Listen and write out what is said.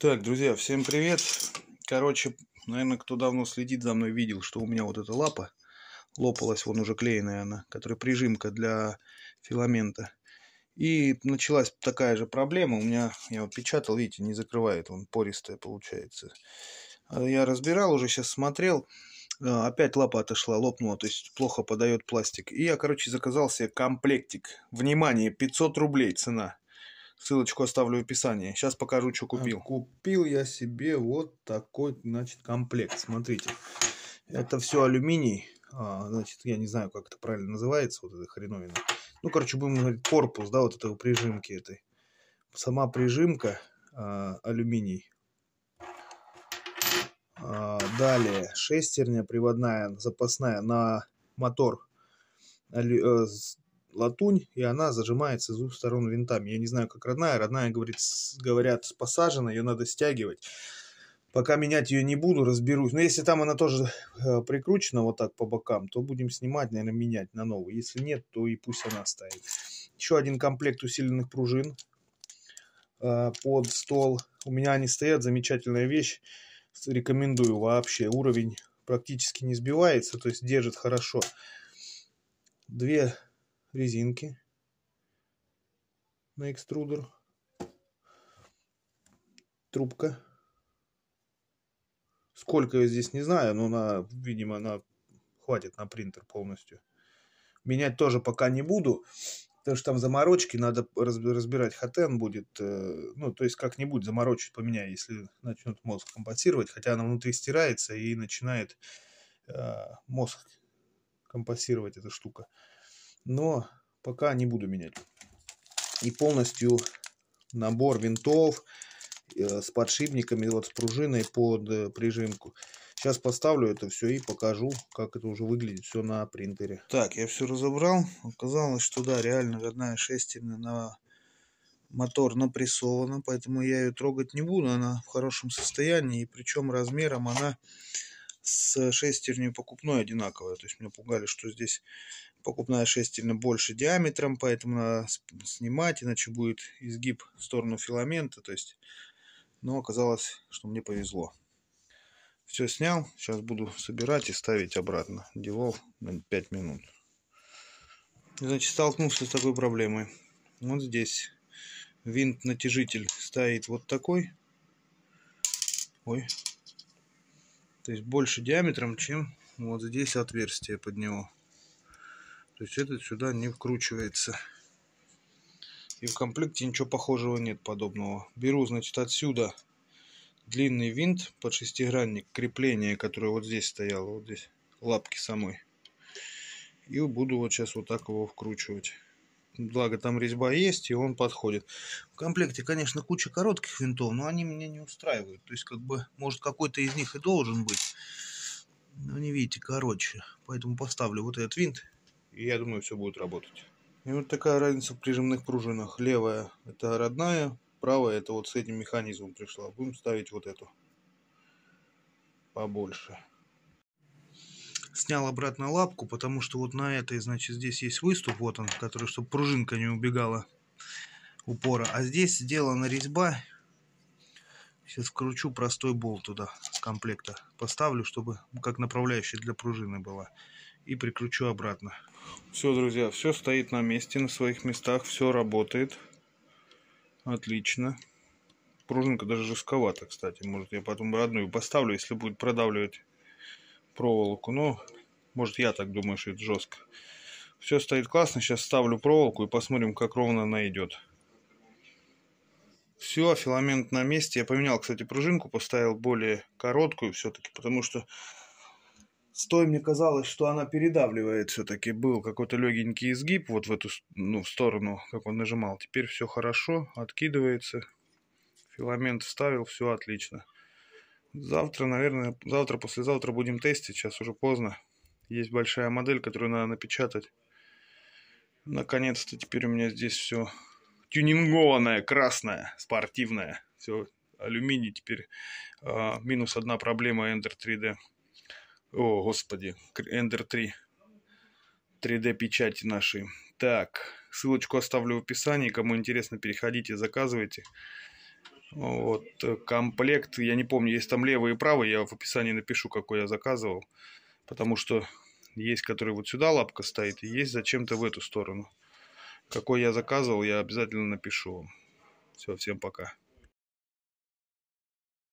Так, друзья, всем привет. Короче, наверное, кто давно следит за мной, видел, что у меня вот эта лапа лопалась, вон уже клееная она, которая прижимка для филамента. И началась такая же проблема. У меня, я вот печатал, видите, не закрывает, он пористая получается. А я разбирал уже, сейчас смотрел, а, опять лапа отошла, лопнула, то есть плохо подает пластик. И я, короче, заказал себе комплектик. Внимание, 500 рублей цена. Ссылочку оставлю в описании. Сейчас покажу, что купил. Купил я себе вот такой, значит, комплект. Смотрите. Это все алюминий. А, значит, я не знаю, как это правильно называется, вот эта хреновина. Ну, короче, будем говорить, корпус, да, вот этого прижимки этой. Сама прижимка а, алюминий. А, далее, шестерня приводная, запасная на мотор. Алю, э, латунь, и она зажимается с двух сторон винтами. Я не знаю, как родная. Родная, говорит, говорят, посажена, ее надо стягивать. Пока менять ее не буду, разберусь. Но если там она тоже э, прикручена вот так по бокам, то будем снимать, наверное, менять на новую. Если нет, то и пусть она стоит. Еще один комплект усиленных пружин э, под стол. У меня они стоят, замечательная вещь. Рекомендую вообще. Уровень практически не сбивается, то есть держит хорошо. Две резинки на экструдер, трубка. Сколько я здесь не знаю, но на, видимо, она хватит на принтер полностью. Менять тоже пока не буду, потому что там заморочки, надо разбирать хатен будет, э, ну, то есть как-нибудь заморочить поменяю, если начнет мозг компенсировать, хотя она внутри стирается и начинает э, мозг компенсировать эта штука но пока не буду менять. И полностью набор винтов э, с подшипниками, вот с пружиной под э, прижимку. Сейчас поставлю это все и покажу, как это уже выглядит все на принтере. Так, я все разобрал. Оказалось, что да, реально родная шестерня на мотор напрессована, поэтому я ее трогать не буду. Она в хорошем состоянии, и причем размером она с шестерней покупной одинаковая. То есть меня пугали, что здесь покупная шестерня больше диаметром, поэтому надо снимать, иначе будет изгиб в сторону филамента. То есть, но оказалось, что мне повезло. Все снял, сейчас буду собирать и ставить обратно. На 5 минут. Значит, столкнулся с такой проблемой. Вот здесь винт-натяжитель стоит вот такой. Ой. То есть больше диаметром, чем вот здесь отверстие под него. То есть этот сюда не вкручивается. И в комплекте ничего похожего нет подобного. Беру, значит, отсюда длинный винт под шестигранник крепления, которое вот здесь стояло, вот здесь, лапки самой. И буду вот сейчас вот так его вкручивать. Благо там резьба есть, и он подходит. В комплекте, конечно, куча коротких винтов, но они меня не устраивают. То есть, как бы, может, какой-то из них и должен быть. Но не видите, короче. Поэтому поставлю вот этот винт и я думаю, все будет работать. И вот такая разница в прижимных пружинах. Левая это родная, правая это вот с этим механизмом пришла. Будем ставить вот эту побольше. Снял обратно лапку, потому что вот на этой, значит, здесь есть выступ, вот он, который, чтобы пружинка не убегала упора. А здесь сделана резьба. Сейчас вкручу простой болт туда с комплекта. Поставлю, чтобы как направляющая для пружины была и прикручу обратно. Все, друзья, все стоит на месте, на своих местах, все работает. Отлично. Пружинка даже жестковата, кстати. Может, я потом родную поставлю, если будет продавливать проволоку. Но, может, я так думаю, что это жестко. Все стоит классно. Сейчас ставлю проволоку и посмотрим, как ровно она идет. Все, филамент на месте. Я поменял, кстати, пружинку, поставил более короткую все-таки, потому что с мне казалось, что она передавливает все-таки. Был какой-то легенький изгиб вот в эту ну, в сторону, как он нажимал. Теперь все хорошо, откидывается. Филамент вставил, все отлично. Завтра, наверное, завтра, послезавтра будем тестить. Сейчас уже поздно. Есть большая модель, которую надо напечатать. Наконец-то теперь у меня здесь все тюнингованное, красное, спортивное. Все алюминий теперь. А, минус одна проблема Ender 3D. О, господи, Ender 3. 3D печати нашей. Так, ссылочку оставлю в описании. Кому интересно, переходите, заказывайте. Вот, э, комплект, я не помню, есть там левый и правый, я в описании напишу, какой я заказывал. Потому что есть, который вот сюда лапка стоит, и есть зачем-то в эту сторону. Какой я заказывал, я обязательно напишу вам. Все, всем пока.